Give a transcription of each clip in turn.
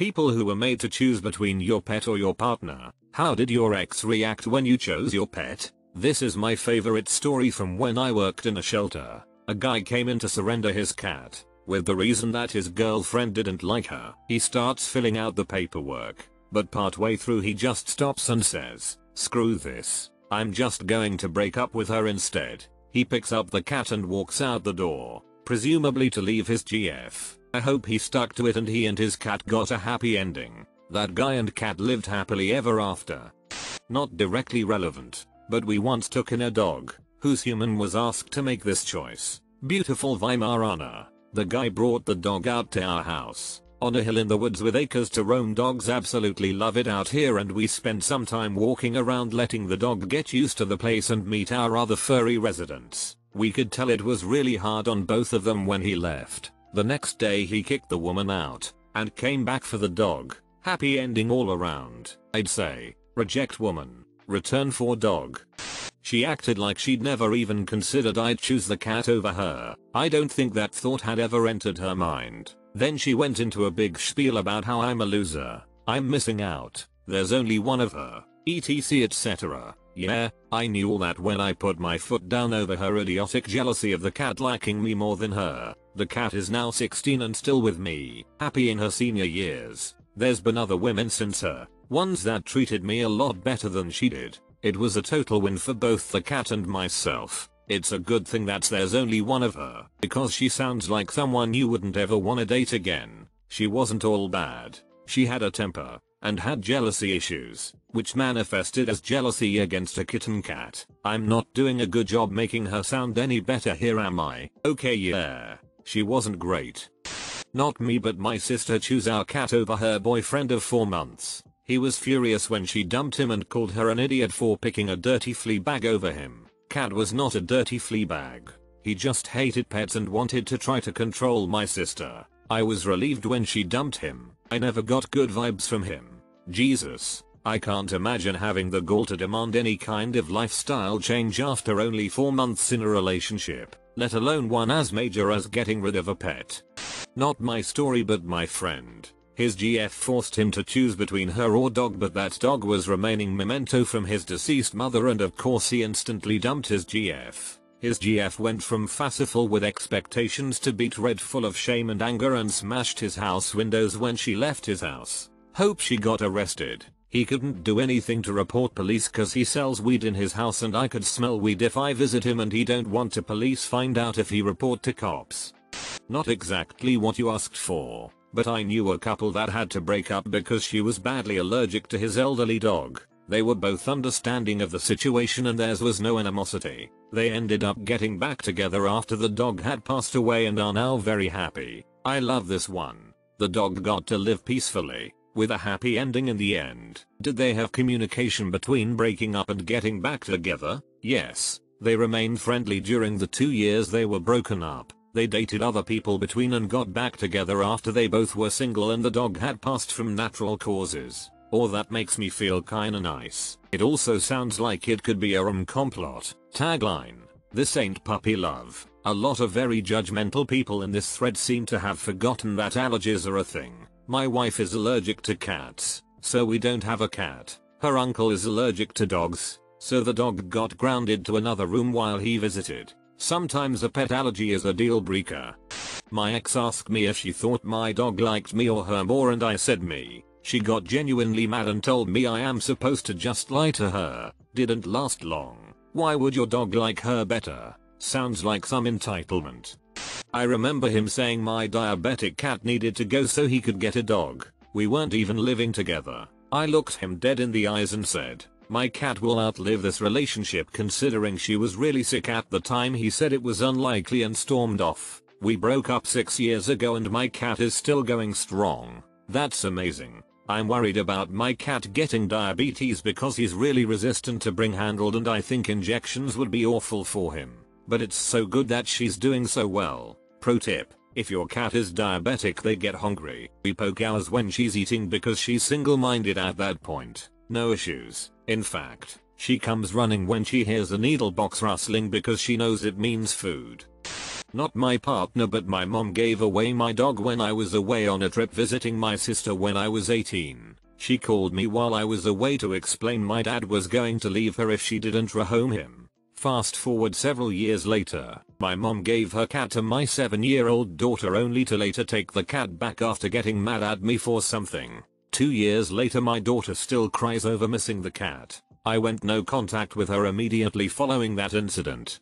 People who were made to choose between your pet or your partner. How did your ex react when you chose your pet? This is my favorite story from when I worked in a shelter. A guy came in to surrender his cat, with the reason that his girlfriend didn't like her. He starts filling out the paperwork, but partway through he just stops and says, screw this, I'm just going to break up with her instead. He picks up the cat and walks out the door, presumably to leave his GF. I hope he stuck to it and he and his cat got a happy ending. That guy and cat lived happily ever after. Not directly relevant, but we once took in a dog, whose human was asked to make this choice. Beautiful Weimaraner. The guy brought the dog out to our house. On a hill in the woods with acres to roam dogs absolutely love it out here and we spent some time walking around letting the dog get used to the place and meet our other furry residents. We could tell it was really hard on both of them when he left. The next day he kicked the woman out and came back for the dog. Happy ending all around. I'd say. Reject woman. Return for dog. She acted like she'd never even considered I'd choose the cat over her. I don't think that thought had ever entered her mind. Then she went into a big spiel about how I'm a loser. I'm missing out. There's only one of her. etc etc. Yeah, I knew all that when I put my foot down over her idiotic jealousy of the cat liking me more than her. The cat is now 16 and still with me, happy in her senior years. There's been other women since her, ones that treated me a lot better than she did. It was a total win for both the cat and myself. It's a good thing that there's only one of her, because she sounds like someone you wouldn't ever wanna date again. She wasn't all bad. She had a temper, and had jealousy issues, which manifested as jealousy against a kitten cat. I'm not doing a good job making her sound any better here am I? Okay yeah. She wasn't great. Not me but my sister chose our cat over her boyfriend of 4 months. He was furious when she dumped him and called her an idiot for picking a dirty flea bag over him. Cat was not a dirty flea bag. He just hated pets and wanted to try to control my sister. I was relieved when she dumped him. I never got good vibes from him. Jesus. I can't imagine having the gall to demand any kind of lifestyle change after only 4 months in a relationship let alone one as major as getting rid of a pet. Not my story but my friend. His GF forced him to choose between her or dog but that dog was remaining memento from his deceased mother and of course he instantly dumped his GF. His GF went from facile with expectations to beat red full of shame and anger and smashed his house windows when she left his house. Hope she got arrested. He couldn't do anything to report police cause he sells weed in his house and I could smell weed if I visit him and he don't want to police find out if he report to cops. Not exactly what you asked for, but I knew a couple that had to break up because she was badly allergic to his elderly dog. They were both understanding of the situation and theirs was no animosity. They ended up getting back together after the dog had passed away and are now very happy. I love this one. The dog got to live peacefully with a happy ending in the end. Did they have communication between breaking up and getting back together? Yes. They remained friendly during the two years they were broken up. They dated other people between and got back together after they both were single and the dog had passed from natural causes. Or that makes me feel kinda nice. It also sounds like it could be a rom-com plot. Tagline. This ain't puppy love. A lot of very judgmental people in this thread seem to have forgotten that allergies are a thing. My wife is allergic to cats, so we don't have a cat. Her uncle is allergic to dogs, so the dog got grounded to another room while he visited. Sometimes a pet allergy is a deal breaker. My ex asked me if she thought my dog liked me or her more and I said me. She got genuinely mad and told me I am supposed to just lie to her. Didn't last long. Why would your dog like her better? Sounds like some entitlement. I remember him saying my diabetic cat needed to go so he could get a dog. We weren't even living together. I looked him dead in the eyes and said, my cat will outlive this relationship considering she was really sick at the time he said it was unlikely and stormed off. We broke up 6 years ago and my cat is still going strong. That's amazing. I'm worried about my cat getting diabetes because he's really resistant to being handled and I think injections would be awful for him. But it's so good that she's doing so well. Pro tip. If your cat is diabetic they get hungry. We poke ours when she's eating because she's single-minded at that point. No issues. In fact, she comes running when she hears a needle box rustling because she knows it means food. Not my partner but my mom gave away my dog when I was away on a trip visiting my sister when I was 18. She called me while I was away to explain my dad was going to leave her if she didn't rehome him. Fast forward several years later, my mom gave her cat to my 7 year old daughter only to later take the cat back after getting mad at me for something. Two years later my daughter still cries over missing the cat. I went no contact with her immediately following that incident.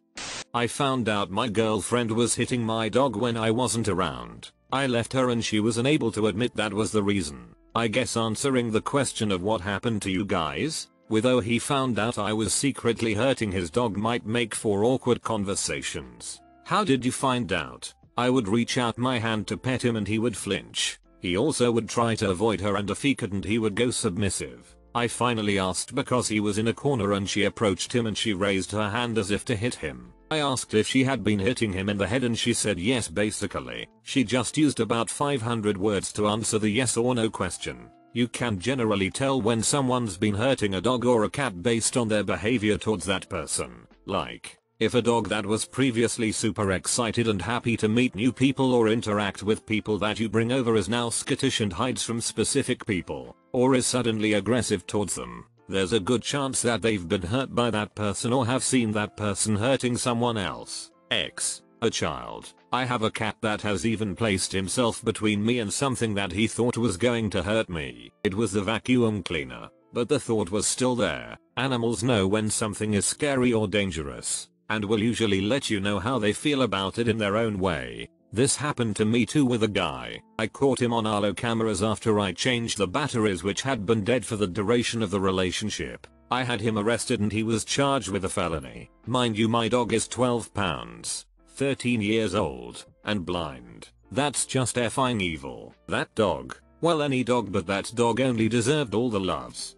I found out my girlfriend was hitting my dog when I wasn't around. I left her and she was unable to admit that was the reason. I guess answering the question of what happened to you guys, with oh he found out I was secretly hurting his dog might make for awkward conversations. How did you find out? I would reach out my hand to pet him and he would flinch. He also would try to avoid her and if he couldn't he would go submissive. I finally asked because he was in a corner and she approached him and she raised her hand as if to hit him. I asked if she had been hitting him in the head and she said yes basically. She just used about 500 words to answer the yes or no question. You can generally tell when someone's been hurting a dog or a cat based on their behavior towards that person. Like, if a dog that was previously super excited and happy to meet new people or interact with people that you bring over is now skittish and hides from specific people, or is suddenly aggressive towards them, there's a good chance that they've been hurt by that person or have seen that person hurting someone else. X. A child. I have a cat that has even placed himself between me and something that he thought was going to hurt me. It was the vacuum cleaner. But the thought was still there. Animals know when something is scary or dangerous, and will usually let you know how they feel about it in their own way. This happened to me too with a guy. I caught him on Arlo cameras after I changed the batteries which had been dead for the duration of the relationship. I had him arrested and he was charged with a felony. Mind you my dog is 12 pounds, 13 years old, and blind. That's just effing evil. That dog, well any dog but that dog only deserved all the loves.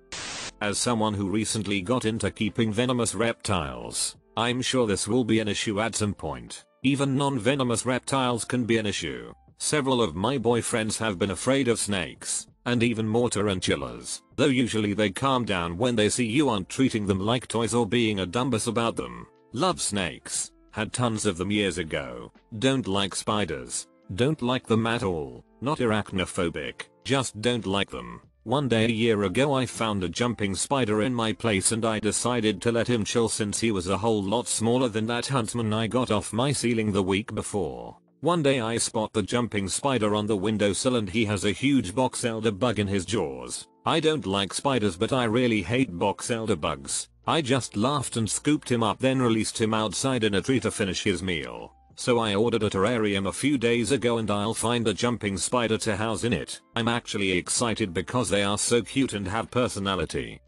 As someone who recently got into keeping venomous reptiles, I'm sure this will be an issue at some point. Even non-venomous reptiles can be an issue. Several of my boyfriends have been afraid of snakes, and even more tarantulas, though usually they calm down when they see you aren't treating them like toys or being a dumbass about them. Love snakes. Had tons of them years ago. Don't like spiders. Don't like them at all. Not arachnophobic. Just don't like them. One day a year ago I found a jumping spider in my place and I decided to let him chill since he was a whole lot smaller than that huntsman I got off my ceiling the week before. One day I spot the jumping spider on the windowsill and he has a huge box elder bug in his jaws. I don't like spiders but I really hate box elder bugs. I just laughed and scooped him up then released him outside in a tree to finish his meal. So I ordered a terrarium a few days ago and I'll find a jumping spider to house in it. I'm actually excited because they are so cute and have personality.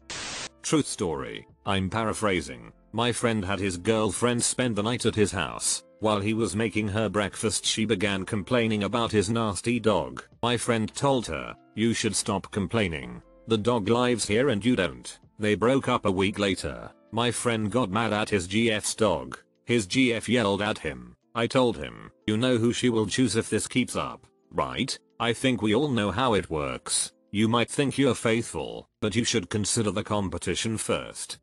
Truth story. I'm paraphrasing. My friend had his girlfriend spend the night at his house. While he was making her breakfast she began complaining about his nasty dog. My friend told her, you should stop complaining. The dog lives here and you don't. They broke up a week later. My friend got mad at his GF's dog. His GF yelled at him. I told him, you know who she will choose if this keeps up, right? I think we all know how it works. You might think you're faithful, but you should consider the competition first.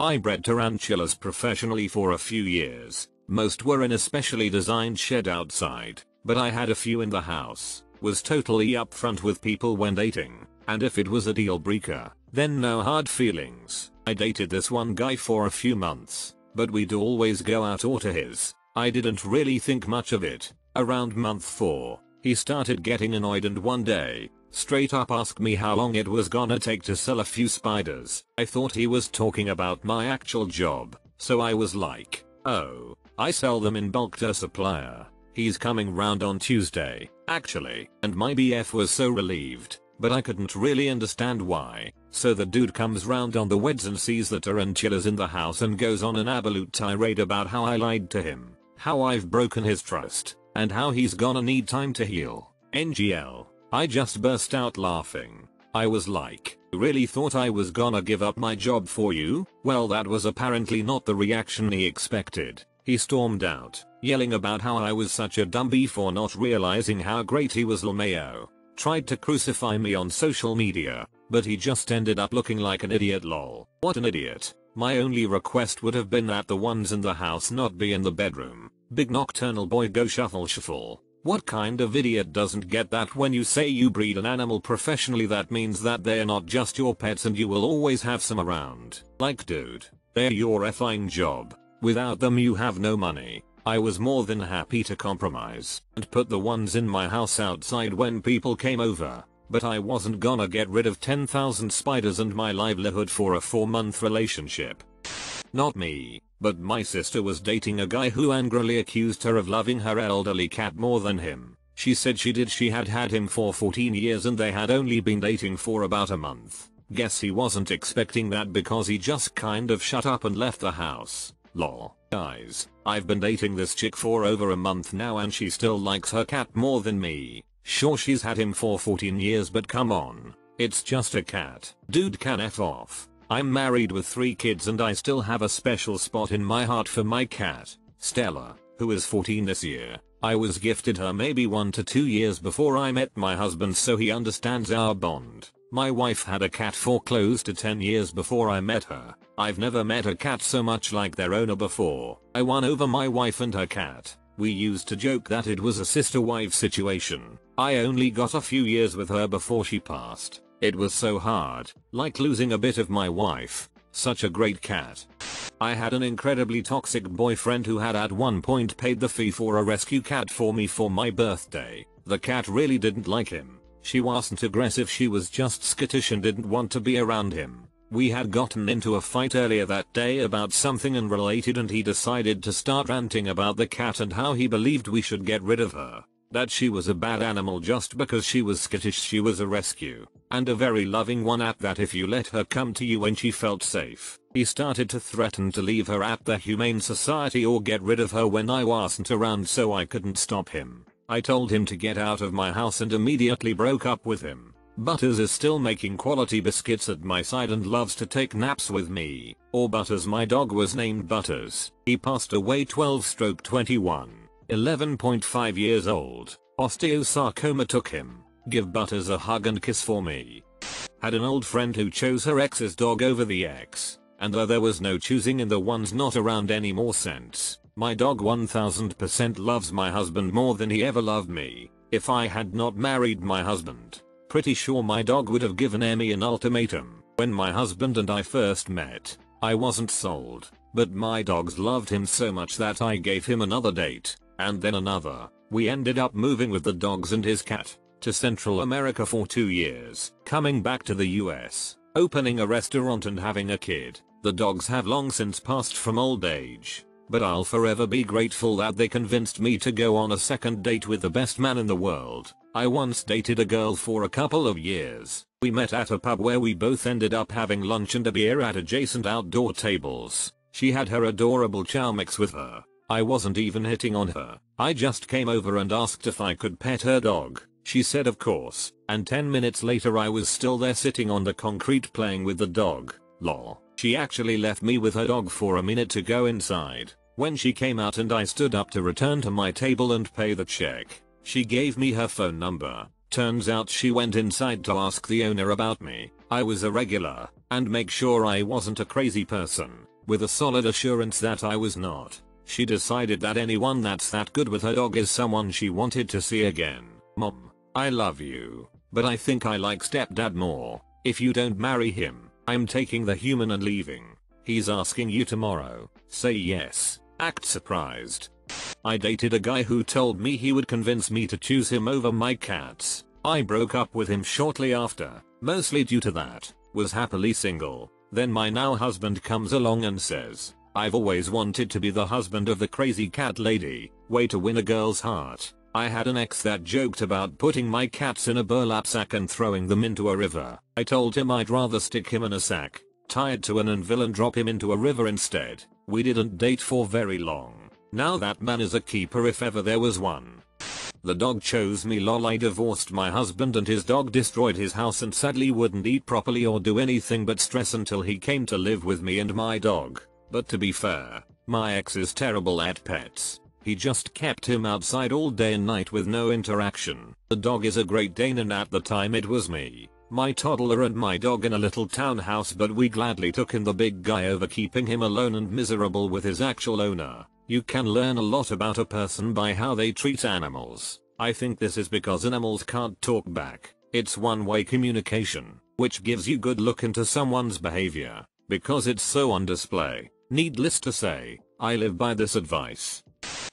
I bred tarantulas professionally for a few years. Most were in a specially designed shed outside, but I had a few in the house, was totally upfront with people when dating, and if it was a deal breaker, then no hard feelings. I dated this one guy for a few months, but we'd always go out or to his, I didn't really think much of it. Around month 4, he started getting annoyed and one day, straight up asked me how long it was gonna take to sell a few spiders. I thought he was talking about my actual job, so I was like, oh, I sell them in bulk to a supplier. He's coming round on Tuesday, actually, and my BF was so relieved, but I couldn't really understand why. So the dude comes round on the weds and sees the tarantulas in the house and goes on an absolute tirade about how I lied to him how I've broken his trust, and how he's gonna need time to heal. NGL. I just burst out laughing. I was like, really thought I was gonna give up my job for you? Well that was apparently not the reaction he expected. He stormed out, yelling about how I was such a dumby for not realizing how great he was LMAO. Tried to crucify me on social media, but he just ended up looking like an idiot lol. What an idiot. My only request would have been that the ones in the house not be in the bedroom. Big nocturnal boy go shuffle shuffle. What kind of idiot doesn't get that when you say you breed an animal professionally that means that they're not just your pets and you will always have some around. Like dude, they're your effing job. Without them you have no money. I was more than happy to compromise and put the ones in my house outside when people came over. But I wasn't gonna get rid of 10,000 spiders and my livelihood for a 4 month relationship. Not me, but my sister was dating a guy who angrily accused her of loving her elderly cat more than him. She said she did she had had him for 14 years and they had only been dating for about a month. Guess he wasn't expecting that because he just kind of shut up and left the house. Lol. Guys, I've been dating this chick for over a month now and she still likes her cat more than me. Sure she's had him for 14 years but come on. It's just a cat. Dude can F off. I'm married with 3 kids and I still have a special spot in my heart for my cat, Stella, who is 14 this year. I was gifted her maybe 1 to 2 years before I met my husband so he understands our bond. My wife had a cat for close to 10 years before I met her. I've never met a cat so much like their owner before. I won over my wife and her cat. We used to joke that it was a sister-wife situation. I only got a few years with her before she passed. It was so hard, like losing a bit of my wife. Such a great cat. I had an incredibly toxic boyfriend who had at one point paid the fee for a rescue cat for me for my birthday. The cat really didn't like him. She wasn't aggressive she was just skittish and didn't want to be around him. We had gotten into a fight earlier that day about something unrelated and he decided to start ranting about the cat and how he believed we should get rid of her. That she was a bad animal just because she was skittish she was a rescue. And a very loving one at that if you let her come to you when she felt safe. He started to threaten to leave her at the Humane Society or get rid of her when I wasn't around so I couldn't stop him. I told him to get out of my house and immediately broke up with him. Butters is still making quality biscuits at my side and loves to take naps with me. Or Butters my dog was named Butters. He passed away 12 stroke 21. 11.5 years old. Osteosarcoma took him. Give Butters a hug and kiss for me. Had an old friend who chose her ex's dog over the ex. And though there was no choosing in the ones not around anymore sense, my dog 1000% loves my husband more than he ever loved me. If I had not married my husband, pretty sure my dog would have given Emmy an ultimatum. When my husband and I first met, I wasn't sold, but my dogs loved him so much that I gave him another date, and then another. We ended up moving with the dogs and his cat to Central America for two years, coming back to the US, opening a restaurant and having a kid. The dogs have long since passed from old age, but I'll forever be grateful that they convinced me to go on a second date with the best man in the world. I once dated a girl for a couple of years. We met at a pub where we both ended up having lunch and a beer at adjacent outdoor tables. She had her adorable chow mix with her. I wasn't even hitting on her. I just came over and asked if I could pet her dog. She said of course, and 10 minutes later I was still there sitting on the concrete playing with the dog. Lol. She actually left me with her dog for a minute to go inside. When she came out and I stood up to return to my table and pay the check, she gave me her phone number. Turns out she went inside to ask the owner about me. I was a regular, and make sure I wasn't a crazy person. With a solid assurance that I was not, she decided that anyone that's that good with her dog is someone she wanted to see again. Mom. I love you, but I think I like stepdad more. If you don't marry him, I'm taking the human and leaving. He's asking you tomorrow. Say yes. Act surprised. I dated a guy who told me he would convince me to choose him over my cats. I broke up with him shortly after, mostly due to that, was happily single. Then my now husband comes along and says, I've always wanted to be the husband of the crazy cat lady, way to win a girl's heart. I had an ex that joked about putting my cats in a burlap sack and throwing them into a river. I told him I'd rather stick him in a sack, tied to an anvil and drop him into a river instead. We didn't date for very long. Now that man is a keeper if ever there was one. The dog chose me lol I divorced my husband and his dog destroyed his house and sadly wouldn't eat properly or do anything but stress until he came to live with me and my dog. But to be fair, my ex is terrible at pets. He just kept him outside all day and night with no interaction. The dog is a Great Dane and at the time it was me, my toddler and my dog in a little townhouse but we gladly took in the big guy over keeping him alone and miserable with his actual owner. You can learn a lot about a person by how they treat animals. I think this is because animals can't talk back. It's one-way communication, which gives you good look into someone's behavior, because it's so on display. Needless to say, I live by this advice.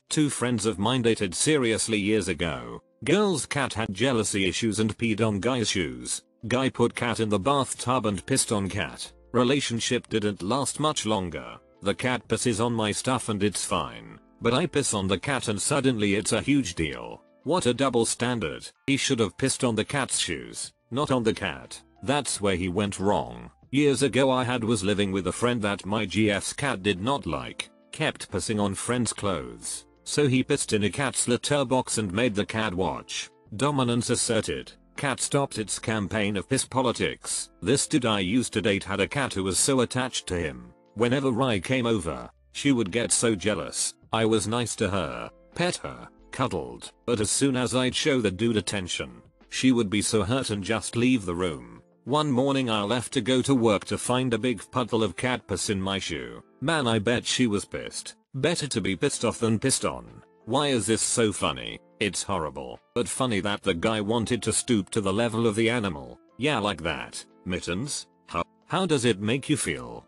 Two friends of mine dated seriously years ago. Girl's cat had jealousy issues and peed on guy's shoes. Guy put cat in the bathtub and pissed on cat. Relationship didn't last much longer. The cat pisses on my stuff and it's fine. But I piss on the cat and suddenly it's a huge deal. What a double standard. He should have pissed on the cat's shoes, not on the cat. That's where he went wrong. Years ago I had was living with a friend that my GF's cat did not like. Kept pissing on friend's clothes. So he pissed in a cat's litter box and made the cat watch. Dominance asserted. Cat stopped its campaign of piss politics. This dude I used to date had a cat who was so attached to him. Whenever I came over, she would get so jealous. I was nice to her, pet her, cuddled, but as soon as I'd show the dude attention, she would be so hurt and just leave the room. One morning I left to go to work to find a big puddle of cat piss in my shoe. Man I bet she was pissed. Better to be pissed off than pissed on. Why is this so funny? It's horrible, but funny that the guy wanted to stoop to the level of the animal. Yeah like that. Mittens? How, how does it make you feel?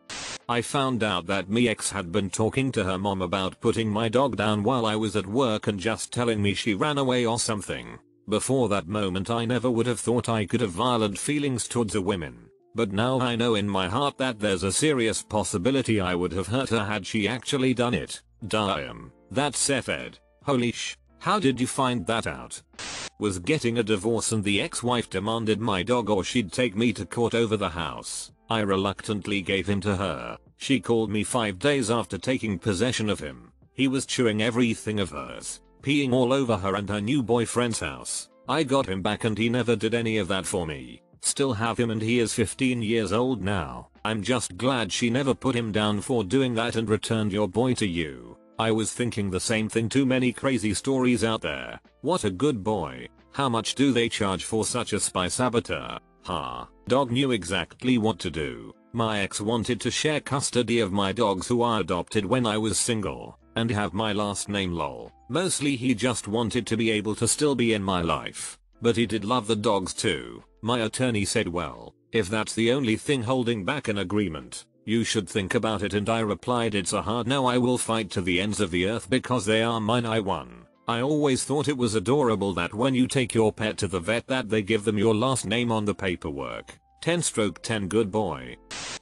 I found out that me ex had been talking to her mom about putting my dog down while I was at work and just telling me she ran away or something. Before that moment I never would have thought I could have violent feelings towards a woman. But now I know in my heart that there's a serious possibility I would have hurt her had she actually done it. Damn. That's Seth Holy sh. How did you find that out? Was getting a divorce and the ex-wife demanded my dog or she'd take me to court over the house. I reluctantly gave him to her. She called me 5 days after taking possession of him. He was chewing everything of hers, peeing all over her and her new boyfriend's house. I got him back and he never did any of that for me. Still have him and he is 15 years old now. I'm just glad she never put him down for doing that and returned your boy to you. I was thinking the same thing too many crazy stories out there. What a good boy. How much do they charge for such a spy saboteur? Ha. Dog knew exactly what to do. My ex wanted to share custody of my dogs who I adopted when I was single, and have my last name lol. Mostly he just wanted to be able to still be in my life. But he did love the dogs too. My attorney said well, if that's the only thing holding back an agreement, you should think about it and I replied it's a hard no I will fight to the ends of the earth because they are mine I won. I always thought it was adorable that when you take your pet to the vet that they give them your last name on the paperwork. 10 stroke 10 good boy.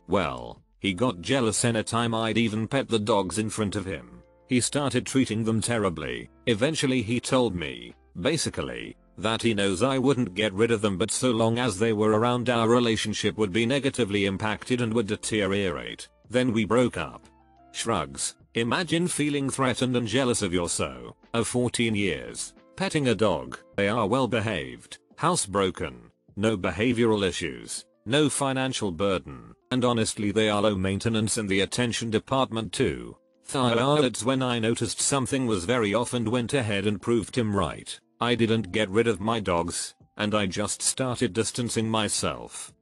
Well, he got jealous anytime I'd even pet the dogs in front of him. He started treating them terribly. Eventually he told me, basically, that he knows I wouldn't get rid of them but so long as they were around our relationship would be negatively impacted and would deteriorate. Then we broke up. Shrugs. Imagine feeling threatened and jealous of your so, of 14 years, petting a dog, they are well behaved, housebroken, no behavioral issues, no financial burden, and honestly they are low maintenance in the attention department too. That's when I noticed something was very off and went ahead and proved him right. I didn't get rid of my dogs, and I just started distancing myself.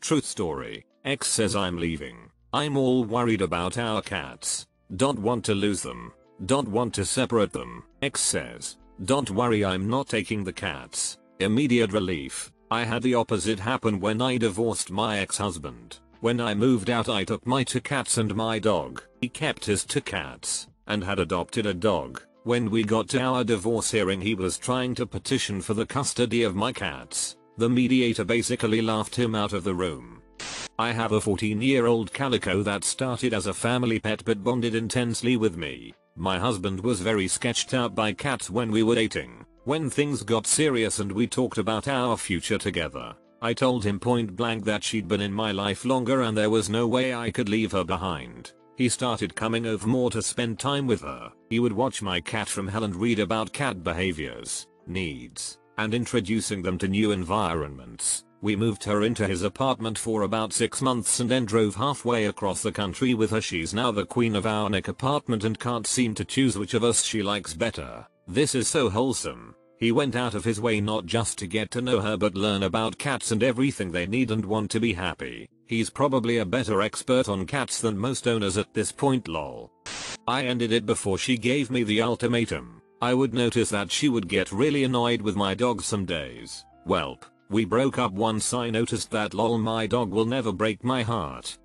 Truth story, X says I'm leaving. I'm all worried about our cats. Don't want to lose them. Don't want to separate them. X says, don't worry I'm not taking the cats. Immediate relief. I had the opposite happen when I divorced my ex-husband. When I moved out I took my two cats and my dog. He kept his two cats, and had adopted a dog. When we got to our divorce hearing he was trying to petition for the custody of my cats. The mediator basically laughed him out of the room. I have a 14 year old calico that started as a family pet but bonded intensely with me. My husband was very sketched out by cats when we were dating. When things got serious and we talked about our future together, I told him point blank that she'd been in my life longer and there was no way I could leave her behind. He started coming over more to spend time with her. He would watch my cat from hell and read about cat behaviors, needs, and introducing them to new environments. We moved her into his apartment for about 6 months and then drove halfway across the country with her. She's now the queen of our Nick apartment and can't seem to choose which of us she likes better. This is so wholesome. He went out of his way not just to get to know her but learn about cats and everything they need and want to be happy. He's probably a better expert on cats than most owners at this point lol. I ended it before she gave me the ultimatum. I would notice that she would get really annoyed with my dog some days. Welp, we broke up once I noticed that lol my dog will never break my heart.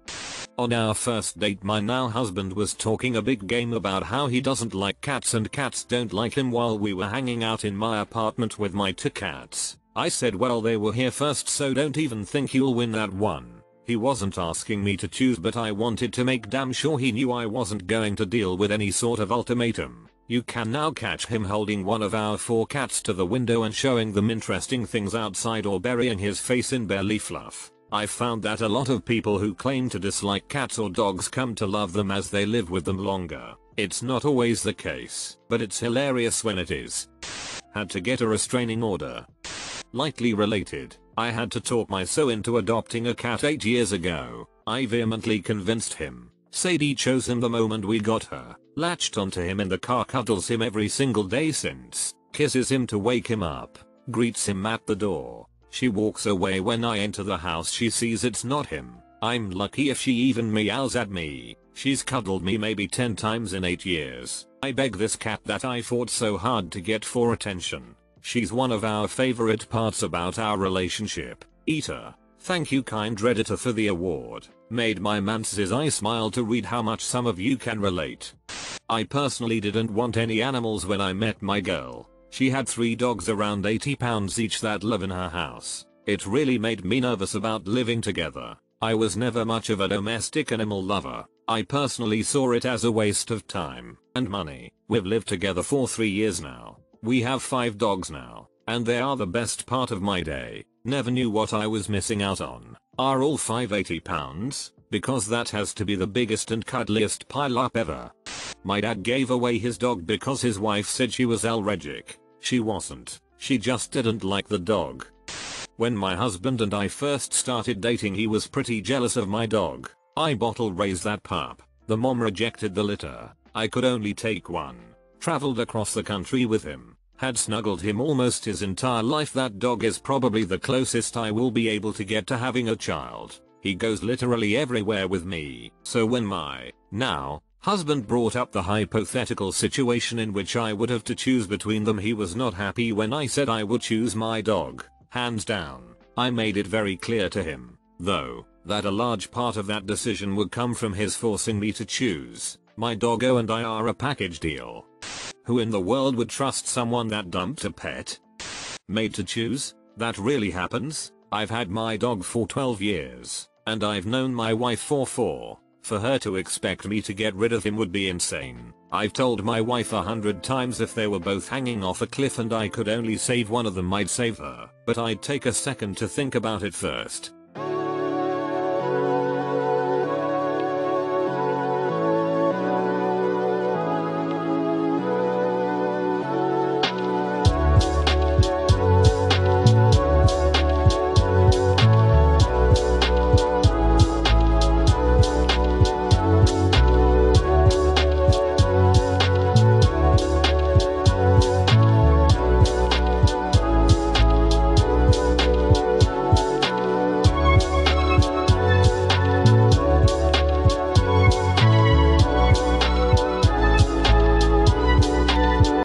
On our first date my now husband was talking a big game about how he doesn't like cats and cats don't like him while we were hanging out in my apartment with my two cats. I said well they were here first so don't even think you'll win that one. He wasn't asking me to choose but I wanted to make damn sure he knew I wasn't going to deal with any sort of ultimatum. You can now catch him holding one of our four cats to the window and showing them interesting things outside or burying his face in belly fluff. I found that a lot of people who claim to dislike cats or dogs come to love them as they live with them longer. It's not always the case, but it's hilarious when it is. Had to get a restraining order. Lightly related, I had to talk my so into adopting a cat 8 years ago. I vehemently convinced him. Sadie chose him the moment we got her, latched onto him in the car cuddles him every single day since, kisses him to wake him up, greets him at the door, she walks away when I enter the house she sees it's not him. I'm lucky if she even meows at me. She's cuddled me maybe 10 times in 8 years. I beg this cat that I fought so hard to get for attention. She's one of our favorite parts about our relationship. Eater. Thank you kind redditor for the award. Made my man's eye smile to read how much some of you can relate. I personally didn't want any animals when I met my girl. She had three dogs around 80 pounds each that live in her house. It really made me nervous about living together. I was never much of a domestic animal lover. I personally saw it as a waste of time and money. We've lived together for 3 years now. We have 5 dogs now, and they are the best part of my day. Never knew what I was missing out on. Are all 580 pounds? Because that has to be the biggest and cuddliest pile up ever. My dad gave away his dog because his wife said she was allergic. She wasn't. She just didn't like the dog. When my husband and I first started dating he was pretty jealous of my dog. I bottle raised that pup. The mom rejected the litter. I could only take one. Traveled across the country with him. Had snuggled him almost his entire life that dog is probably the closest I will be able to get to having a child. He goes literally everywhere with me. So when my, now, Husband brought up the hypothetical situation in which I would have to choose between them he was not happy when I said I would choose my dog, hands down. I made it very clear to him, though, that a large part of that decision would come from his forcing me to choose. My doggo and I are a package deal. Who in the world would trust someone that dumped a pet? Made to choose? That really happens? I've had my dog for 12 years, and I've known my wife for 4. For her to expect me to get rid of him would be insane. I've told my wife a hundred times if they were both hanging off a cliff and I could only save one of them I'd save her. But I'd take a second to think about it first.